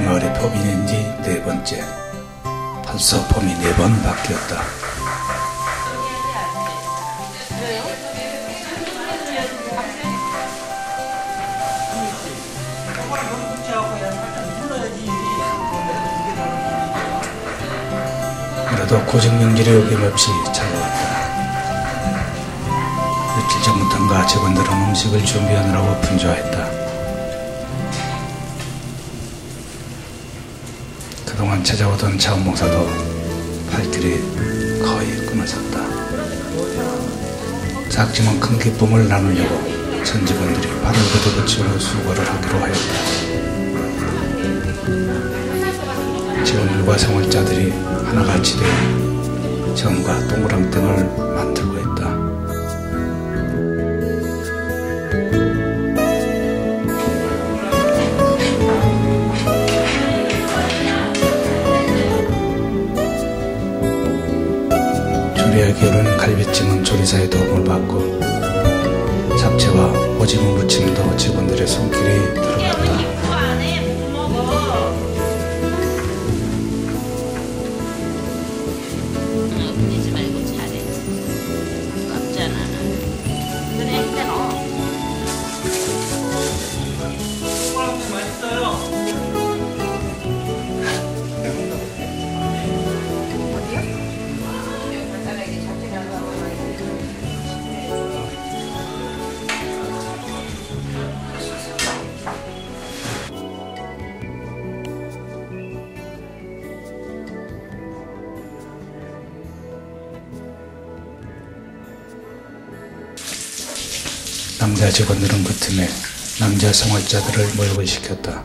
낸뒤네 번째. 벌써 봄이 네 번 바뀌었다. 그래도 고정명절이 어김없이 찾아왔다. 며칠 전부터인가 직원들은 음식을 준비하느라고 분주했다. 찾아오던 자원봉사도 발길이 거의 끊어졌다. 작지만 큰 기쁨을 나누려고 전 직원들이 발을 걷어붙이며 수고를 하기로 하였다. 직원들과 생활자들이 하나같이 되어 전과 동그랑땡을 만들고 조리사의 도움을 받고 잡채와 오징어 무침도 직원들의 손길이 들어갔다. 남자 직원들은 그 틈에 남자 생활자들을 모욕을 시켰다.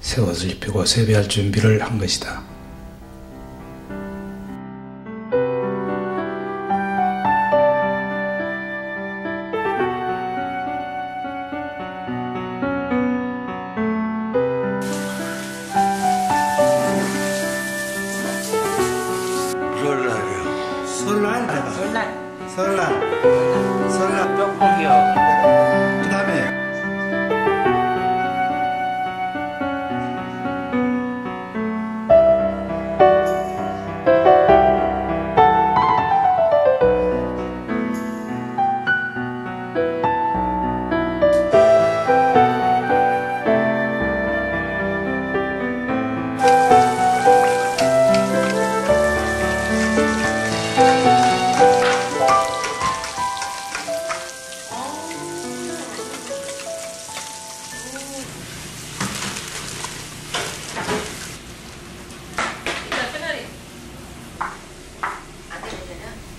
새 옷을 입히고 세배할 준비를 한 것이다. 설날이요. 설날. 설날. 설날. 설날. 떡볶이요.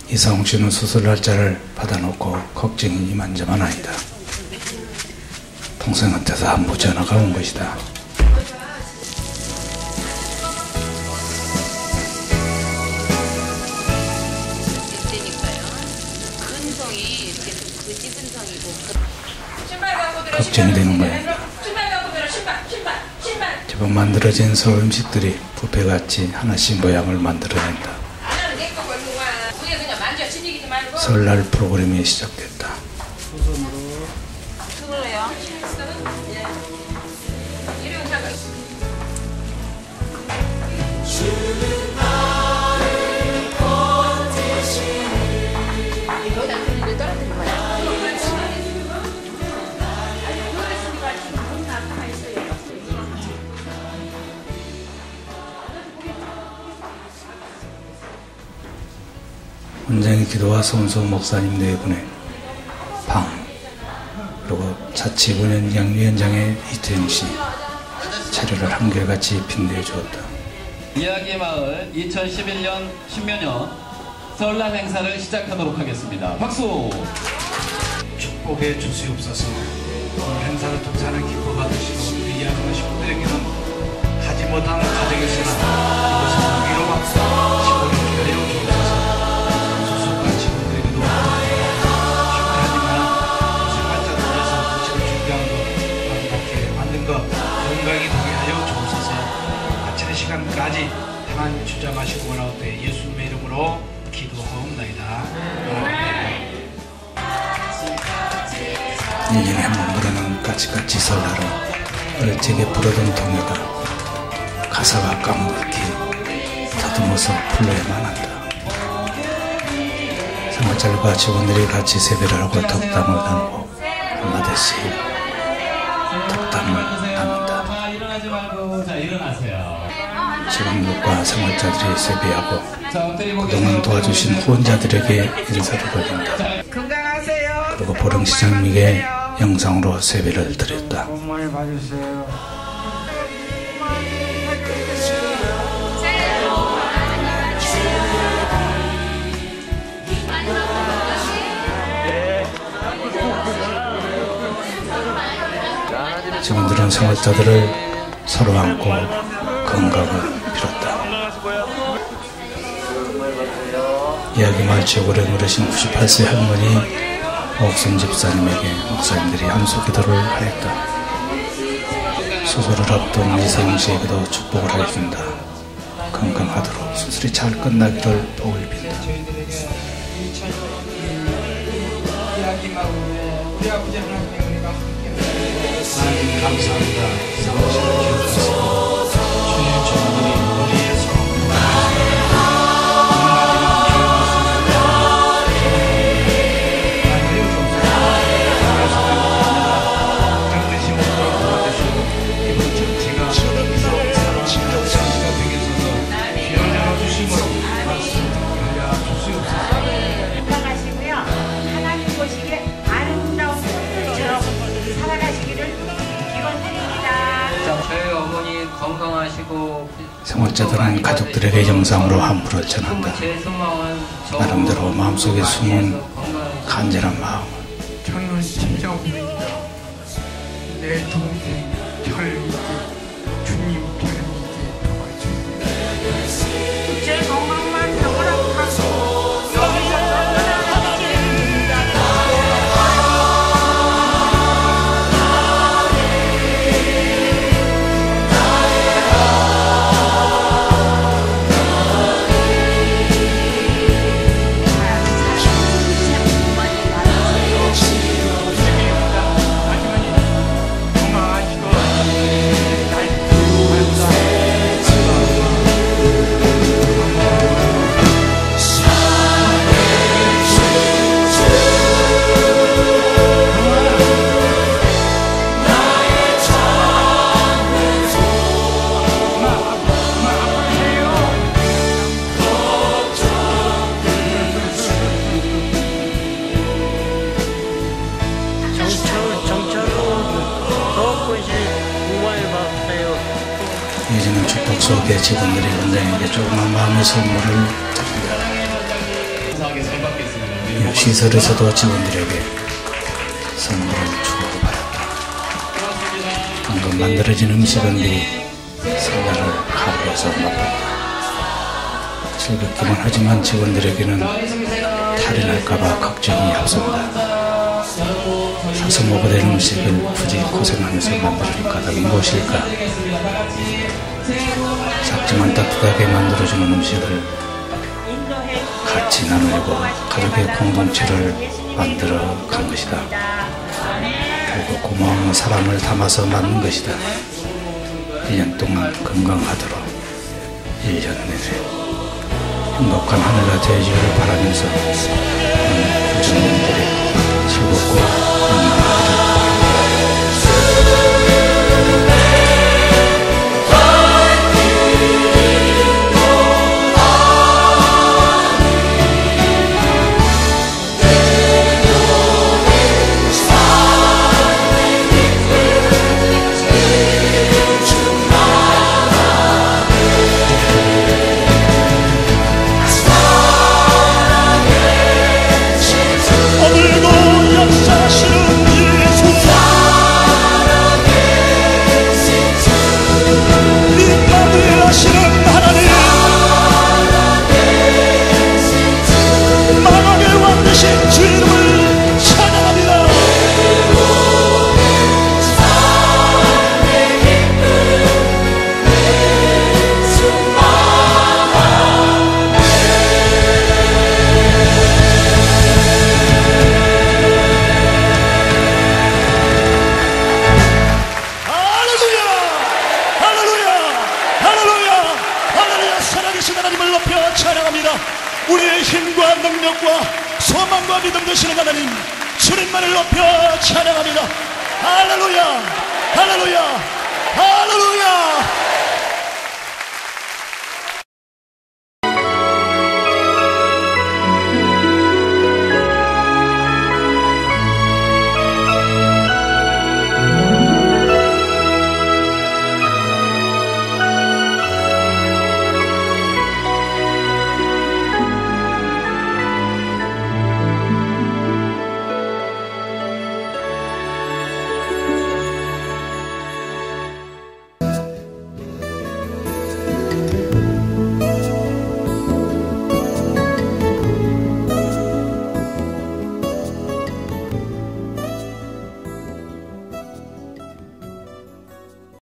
이상홍 씨는 수술 날짜를 받아놓고 걱정이 이만저만 아니다. 동생한테서 안부 전화가 온 것이다. 걱정이 되는 거야. 제법 만들어진 서울 음식들이 뷔페같이 하나씩 모양을 만들어낸다. 안 하는 내거 걸고 와 그게 그냥 만져 지니기지 말고 설날 프로그램이 시작됐다. 기도와 손수 목사님 네 분의 방 그리고 자치분연 양위원장의 이태영 씨 차례를 한결같이 빛내어 주었다. 이야기의 마을 2011년 신면연 설날 행사를 시작하도록 하겠습니다. 박수! 축복해 주시옵소서. 오늘 행사를 통사하는 기뻐 받으시고 우리 이야기하는 식구들에게는 하지 못한 가정이었으나 1년에 한 번 부르는 까치까치 설날은 어릴 적에 부르던 동요가 가사가 까먹기 더듬어서 불러야만 한다. 생활자들과 직원들이 같이 세배를 하고 덕담을 나누고 한마디씩 덕담을 나눈다. 직원들과 생활자들이 세배하고 그동안. 도와주신 후원자들에게 인사를 올린다. 건강하세요. 그리고 보령시장에게 영상으로 세배를 드렸다. 직원들은 생활자들을 서로 안고 건강을 빌었다. 이야기 말치고래 누르신 98세 할머니 옥선 집사님에게 목사님들이 함수 기도를 하였다. 수술을 앞둔 이상훈 씨에게도 축복을 하여준다. 건강하도록 수술이 잘 끝나기를 복을 빈다. 저희들에게 생활자들은 가족들에게 영상으로 함부로 전한다. 나름대로 마음속에 숨은 간절한 마음. 속에 직원들이 원장에게 조그만 마음의 선물을 드립니다. 시설에서도 직원들에게 선물을 주고 받았다. 방금 만들어진 음식은 미리 설날을 각오해서 맛봤다. 즐겁기만 하지만 직원들에게는 탈이 날까봐 걱정이 앞섭니다. 사서 먹어야 될 음식을 굳이 고생하면서 만들어준 까닭이 무엇일까? 작지만 따뜻하게 만들어주는 음식을 같이 나누고 가족의 공동체를 만들어 간 것이다. 결국 고마운 사랑을 담아서 만든 것이다. 1년 동안 건강하도록 1년 내내 행복한 한 해가 되기를 바라면서 오늘 구정님들이 즐 우리의 힘과 능력과 소망과 믿음 되시는 하나님, 주님만을 높여 찬양합니다. 할렐루야, 할렐루야, 할렐루야,